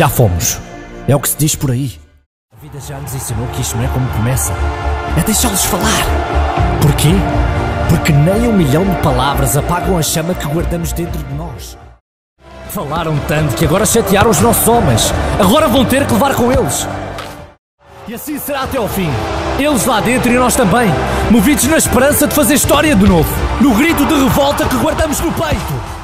Já fomos. É o que se diz por aí. A vida já nos ensinou que isto não é como começa. É deixá-los falar. Porquê? Porque nem um milhão de palavras apagam a chama que guardamos dentro de nós. Falaram tanto que agora chatearam os nossos homens. Agora vão ter que levar com eles. E assim será até ao fim. Eles lá dentro e nós também, movidos na esperança de fazer história de novo, no grito de revolta que guardamos no peito.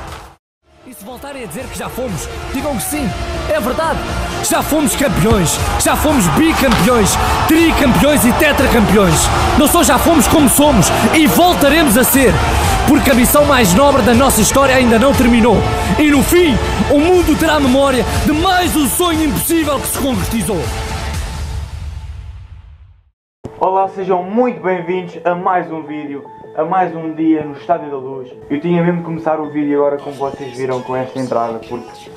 Voltarem a dizer que já fomos, digam que sim, é verdade. Já fomos campeões, já fomos bicampeões, tricampeões e tetracampeões. Não só já fomos como somos e voltaremos a ser. Porque a missão mais nobre da nossa história ainda não terminou. E no fim, o mundo terá memória de mais um sonho impossível que se concretizou. Olá, sejam muito bem-vindos a mais um vídeo, a mais um dia no Estádio da Luz. Eu tinha mesmo de começar o vídeo agora como vocês viram com esta entrada, porque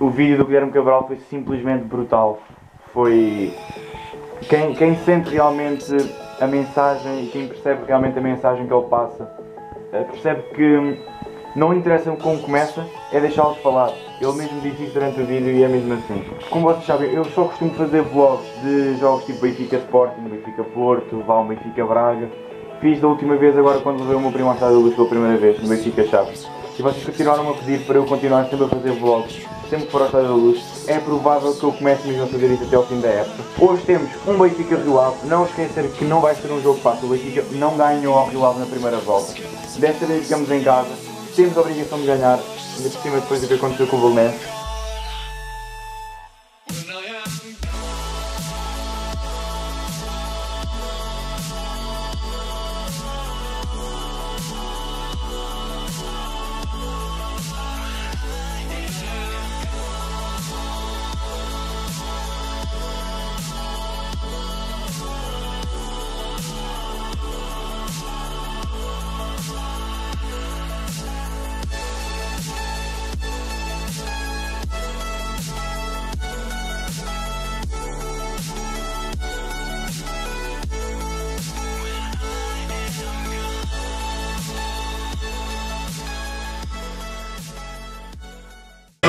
o vídeo do Guilherme Cabral foi simplesmente brutal. Foi... Quem, quem sente realmente a mensagem e quem percebe realmente a mensagem que ele passa, eh, percebe que não interessa como começa, é deixá-los falar. Ele mesmo disse isso durante o vídeo e é mesmo assim. Como vocês sabem, eu só costumo fazer vlogs de jogos tipo Benfica Sporting, Benfica Porto, Val Benfica Braga. Fiz da última vez agora quando levei o meu primo à Estádio da Luz pela primeira vez, no Benfica Chaves. E vocês continuaram a pedir para eu continuar sempre a fazer vlogs, sempre que for ao Estádio da Luz. É provável que eu comece mesmo a fazer isso até ao fim da época. Hoje temos um Benfica Rio Ave. Não esquecer que não vai ser um jogo fácil. O Benfica não ganhou ao Rio Ave na primeira volta. Desta vez ficamos em casa. Temos a obrigação de ganhar, ainda por cima depois do que aconteceu com o Belenenses.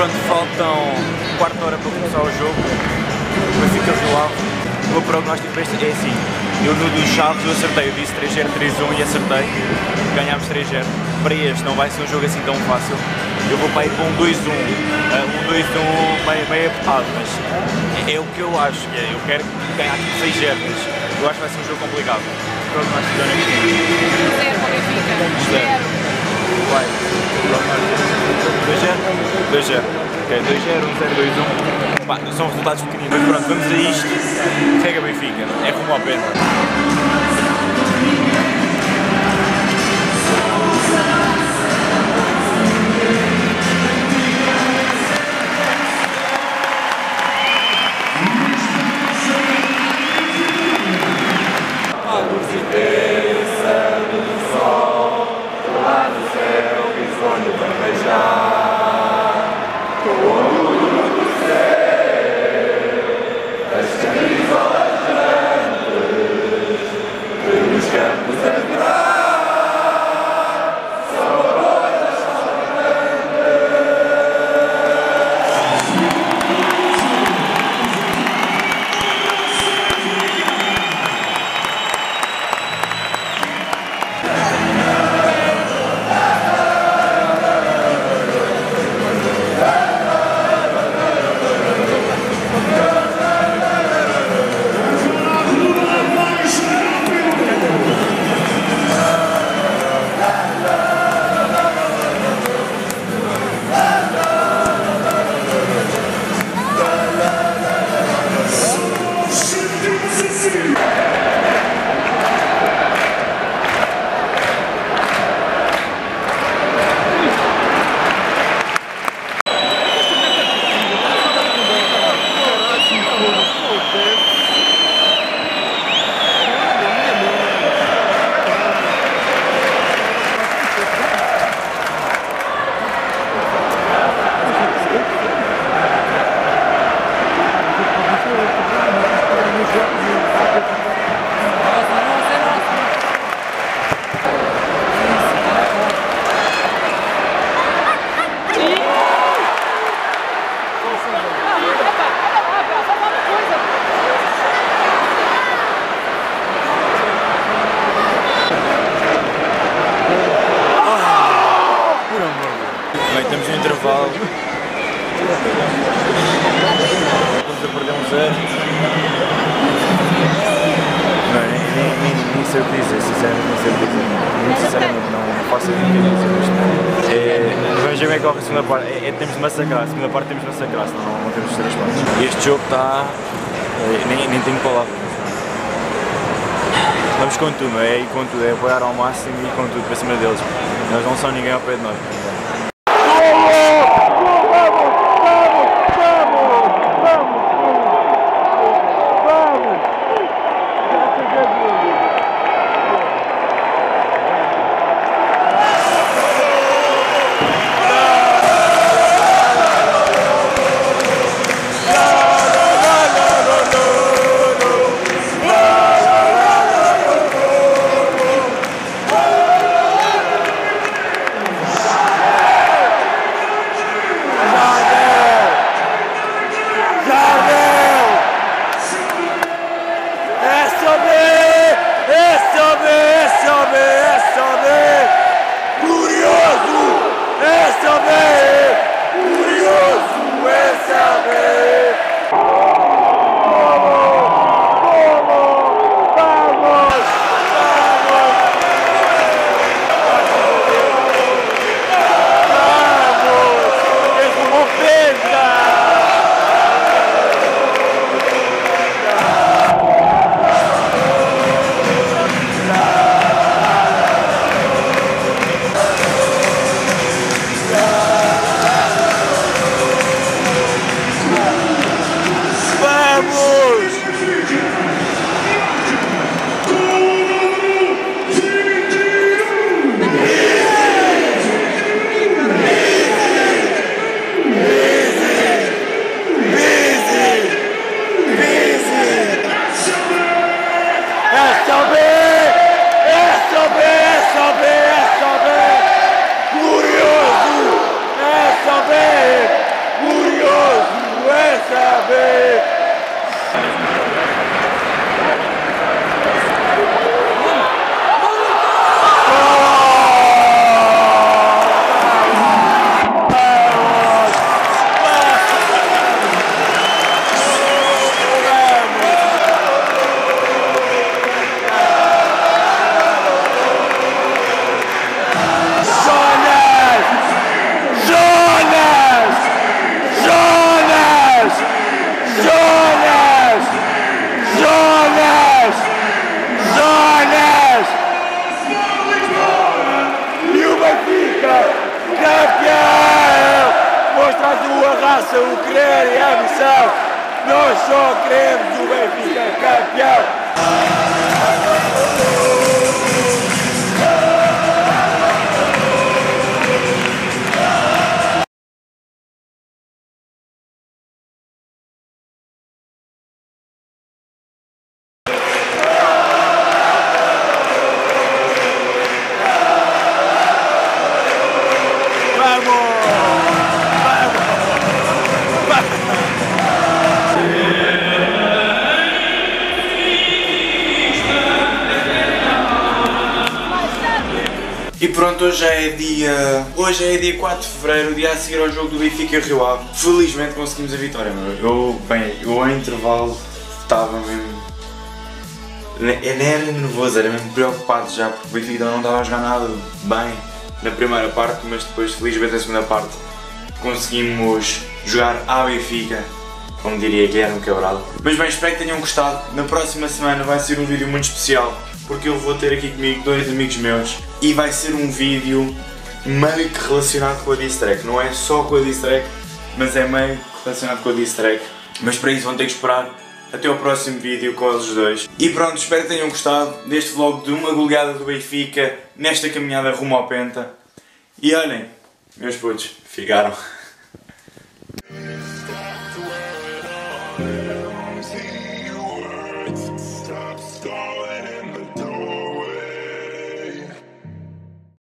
Pronto, faltam quarto de hora para começar o jogo. O Benfica Rio Ave. O meu prognóstico para este é assim. Eu no dos Chaves eu acertei, eu disse 3-0, 3-1 e acertei. Ganhámos 3-0. Para este não vai ser um jogo assim tão fácil. Eu vou para ir para um 2-1. Uh, um 2-1 meio, meio apertado, mas é, é, o que eu acho. É, eu quero ganhar tipo 6-0, mas eu acho que vai ser um jogo complicado. Prognóstico da Zero para o Benfica. Zero. Vai. 2-0? 2-0. Ok, 2-0, 1-0, 2-1. Pá, são resultados pequeninos, mas pronto, vamos a isto. Chega Benfica, é rumo ao penta. O que dizer, sinceramente não sei o que dizer. Muito sinceramente não, não faço ideia do que dizer isto. É, vamos ver como é que corre a segunda parte. É, é, temos de massacrar, a segunda parte temos de massacrar, senão não, não temos os três pontos. Este jogo está. é, nem, nem tenho palavras. Vamos com tudo, não é? E com tudo, é apoiar ao máximo e com tudo para cima deles. Eles não são ninguém ao pé de nós. É SOB! É SOB! É SOB! É SOB! Curioso! É SOB! Curioso! É SOB! Raça, o querer e a ambição. Nós só queremos o Benfica campeão. Pronto, hoje é dia. Hoje é dia 4 de Fevereiro, dia a seguir ao jogo do Benfica e Rio Ave. Felizmente conseguimos a vitória, meu. Eu, bem, eu ao intervalo estava mesmo. Eu nem era nervoso, era mesmo preocupado já, porque o Benfica não estava a jogar nada bem na primeira parte, mas depois, felizmente, na segunda parte conseguimos jogar à Benfica, como diria um quebrado. Mas bem, espero que tenham gostado. Na próxima semana vai ser um vídeo muito especial, porque eu vou ter aqui comigo dois amigos meus e vai ser um vídeo meio que relacionado com a diss track. Não é só com a diss track, mas é meio relacionado com a diss track. Mas para isso vão ter que esperar até ao próximo vídeo com eles dois. E pronto, espero que tenham gostado deste vlog de uma goleada do Benfica nesta caminhada rumo ao Penta. E olhem, meus putos, ficaram.